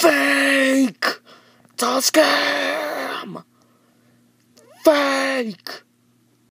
Fake! It's a scam! Fake!